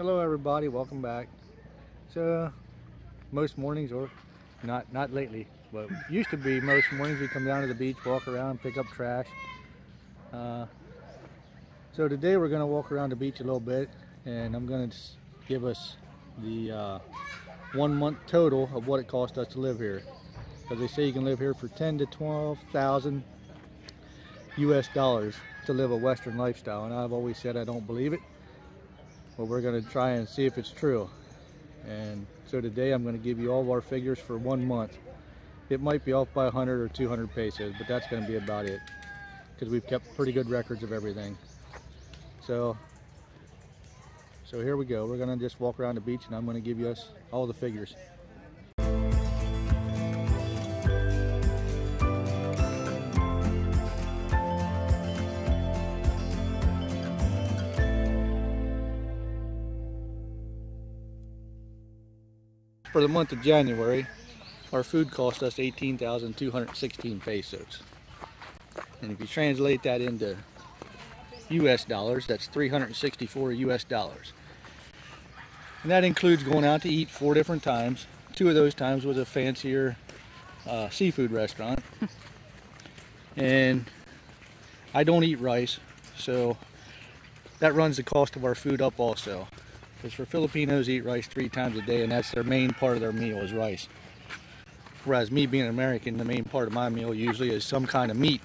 Hello everybody, welcome back. So most mornings or not not lately, but used to be most mornings we come down to the beach, walk around, pick up trash. Uh, so today we're going to walk around the beach a little bit and I'm going to give us the uh, one month total of what it cost us to live here. Because they say you can live here for 10 to 12,000 US dollars to live a Western lifestyle and I've always said I don't believe it but we're going to try and see if it's true. And so today I'm going to give you all of our figures for one month. It might be off by 100 or 200 pesos but that's going to be about it because we've kept pretty good records of everything. So so here we go. We're going to just walk around the beach and I'm going to give you us all the figures For the month of January, our food cost us 18,216 pesos. And if you translate that into US dollars, that's 364 US dollars. And that includes going out to eat four different times. Two of those times was a fancier uh, seafood restaurant. and I don't eat rice, so that runs the cost of our food up also. Because for Filipinos eat rice three times a day and that's their main part of their meal is rice. Whereas me being an American, the main part of my meal usually is some kind of meat.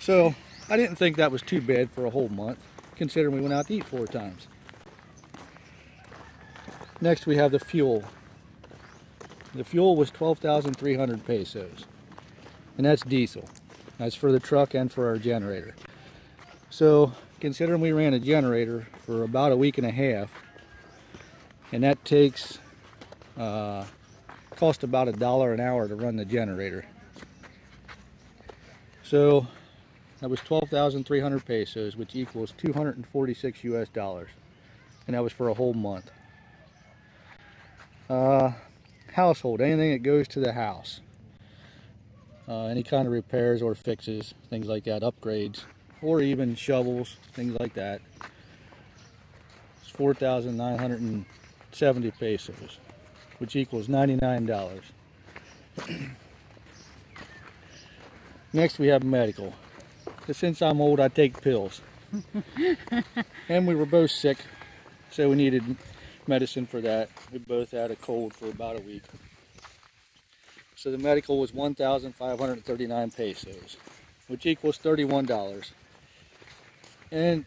So I didn't think that was too bad for a whole month, considering we went out to eat four times. Next we have the fuel. The fuel was 12,300 pesos. And that's diesel. That's for the truck and for our generator. So considering we ran a generator for about a week and a half and that takes uh, cost about a dollar an hour to run the generator. So that was 12,300 pesos which equals 246 US dollars and that was for a whole month. Uh, household anything that goes to the house. Uh, any kind of repairs or fixes things like that upgrades or even shovels, things like that. It's 4,970 pesos, which equals $99. Next we have medical. Since I'm old, I take pills. and we were both sick, so we needed medicine for that. We both had a cold for about a week. So the medical was 1,539 pesos, which equals $31 and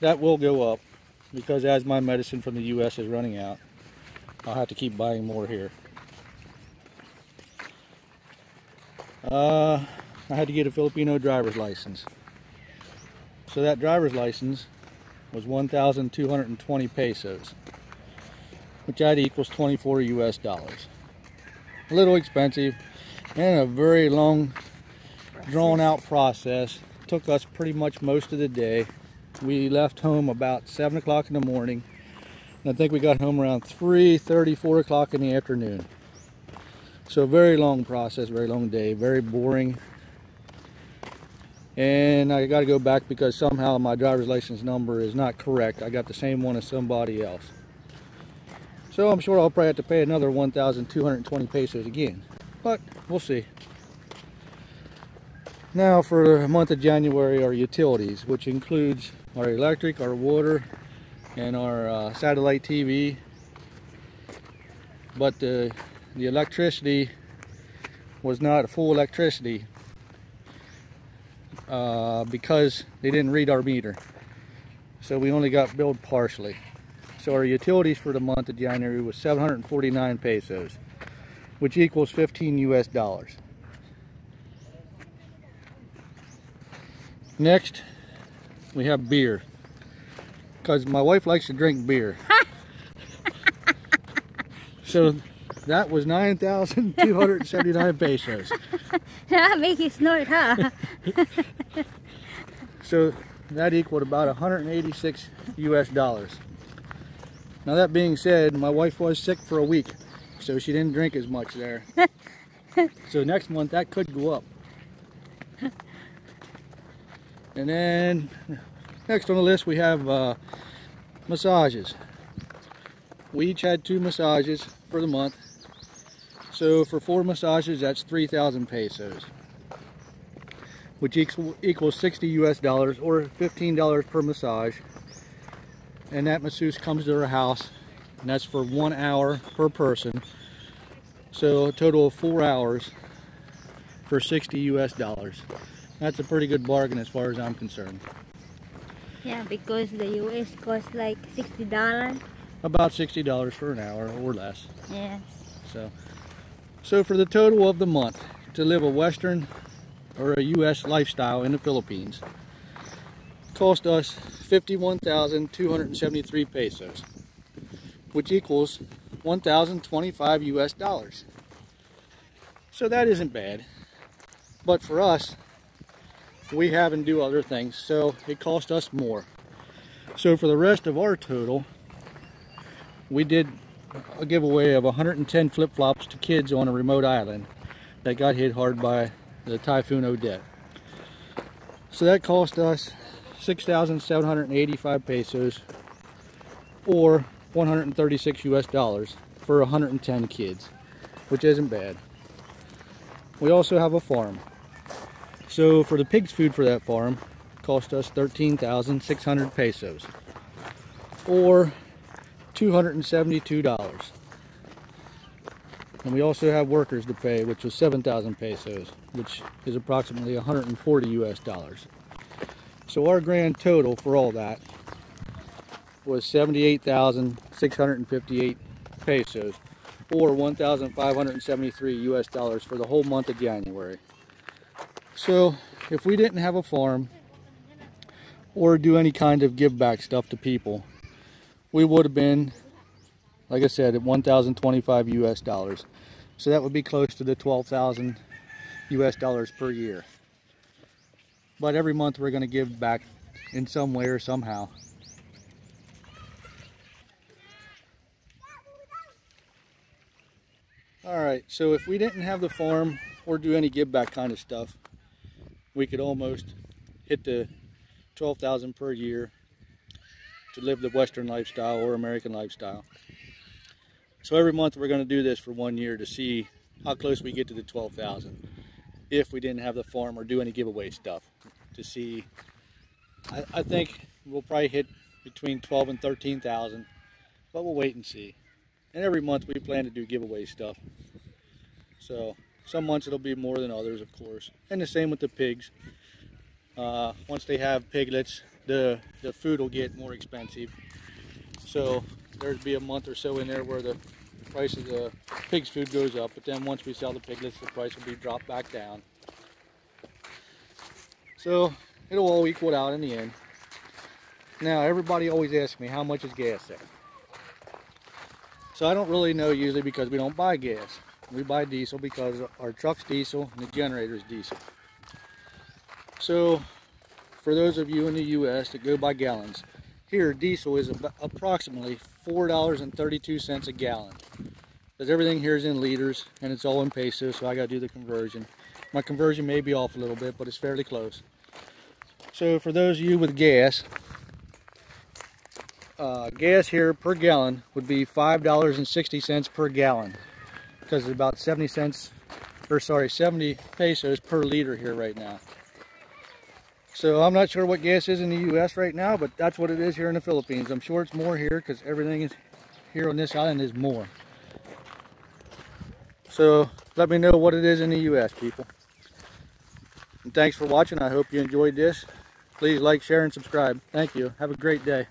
that will go up because as my medicine from the US is running out I'll have to keep buying more here. Uh, I had to get a Filipino driver's license. So that driver's license was 1,220 pesos which that equals 24 US dollars. A little expensive and a very long drawn out process took us pretty much most of the day. We left home about 7 o'clock in the morning. And I think we got home around 3, 30, 4 o'clock in the afternoon. So very long process, very long day, very boring. And I got to go back because somehow my driver's license number is not correct. I got the same one as somebody else. So I'm sure I'll probably have to pay another 1,220 pesos again. But we'll see. Now for the month of January, our utilities, which includes our electric, our water, and our uh, satellite TV. But the, the electricity was not full electricity uh, because they didn't read our meter. So we only got billed partially. So our utilities for the month of January was 749 pesos, which equals 15 US dollars. Next, we have beer. Because my wife likes to drink beer. so that was 9,279 pesos. That make you snort, huh? so that equaled about 186 US dollars. Now that being said, my wife was sick for a week, so she didn't drink as much there. so next month that could go up. And then next on the list we have uh, massages. We each had two massages for the month. So for four massages, that's 3,000 pesos, which equals 60 US dollars or $15 per massage. And that masseuse comes to our house, and that's for one hour per person. So a total of four hours for 60 US dollars. That's a pretty good bargain as far as I'm concerned. Yeah, because the US costs like $60. About $60 for an hour or less. Yes. So, so for the total of the month, to live a Western or a US lifestyle in the Philippines, cost us 51,273 pesos, which equals 1,025 US dollars. So that isn't bad. But for us, we have and do other things, so it cost us more. So for the rest of our total, we did a giveaway of 110 flip-flops to kids on a remote island that got hit hard by the Typhoon Odette. So that cost us 6,785 pesos or 136 US dollars for 110 kids, which isn't bad. We also have a farm. So for the pig's food for that farm, cost us 13,600 pesos or $272. And we also have workers to pay, which was 7,000 pesos, which is approximately 140 US dollars. So our grand total for all that was 78,658 pesos or 1,573 US dollars for the whole month of January. So if we didn't have a farm or do any kind of give back stuff to people, we would have been, like I said, at 1,025 US dollars. So that would be close to the 12,000 US dollars per year. But every month we're going to give back in some way or somehow. All right, so if we didn't have the farm or do any give back kind of stuff, we could almost hit the 12,000 per year to live the Western lifestyle or American lifestyle. So every month we're going to do this for one year to see how close we get to the 12,000 if we didn't have the farm or do any giveaway stuff to see. I, I think we'll probably hit between 12 and 13,000, but we'll wait and see. And every month we plan to do giveaway stuff. So some months it'll be more than others, of course. And the same with the pigs. Uh, once they have piglets, the, the food will get more expensive. So there'll be a month or so in there where the price of the pig's food goes up. But then once we sell the piglets, the price will be dropped back down. So it'll all equal out in the end. Now everybody always asks me how much is gas there. So I don't really know usually because we don't buy gas. We buy diesel because our truck's diesel and the generator's diesel. So for those of you in the US that go by gallons, here diesel is approximately $4.32 a gallon. Because everything here is in liters and it's all in pesos, so I gotta do the conversion. My conversion may be off a little bit, but it's fairly close. So for those of you with gas, uh, gas here per gallon would be $5.60 per gallon because it's about 70 cents, or sorry, 70 pesos per liter here right now. So I'm not sure what gas is in the U.S. right now, but that's what it is here in the Philippines. I'm sure it's more here because everything is here on this island is more. So let me know what it is in the U.S. people. And thanks for watching. I hope you enjoyed this. Please like, share, and subscribe. Thank you. Have a great day.